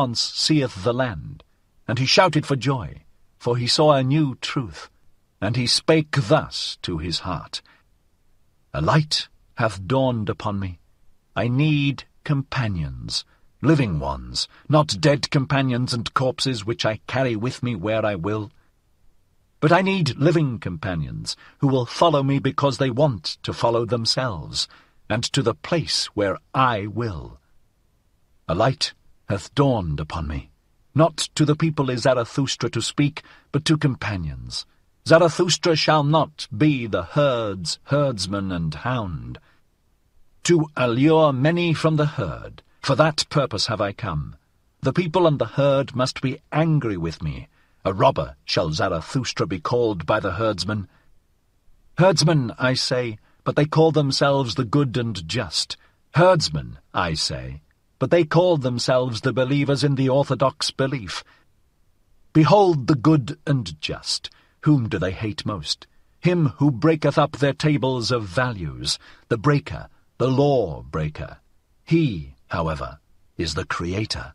once seeth the land. And he shouted for joy, for he saw a new truth. And he spake thus to his heart, A light hath dawned upon me. I need companions, living ones, not dead companions and corpses which I carry with me where I will. But I need living companions who will follow me because they want to follow themselves, and to the place where I will. A light hath dawned upon me. Not to the people is Zarathustra to speak, but to companions. Zarathustra shall not be the herd's herdsman and hound. To allure many from the herd, for that purpose have I come. The people and the herd must be angry with me. A robber shall Zarathustra be called by the herdsmen. Herdsmen, I say, but they call themselves the good and just. Herdsmen, I say, but they call themselves the believers in the orthodox belief. Behold the good and just. Whom do they hate most? Him who breaketh up their tables of values, the breaker, the law breaker. He, however, is the Creator.